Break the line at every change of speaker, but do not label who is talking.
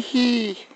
ひひ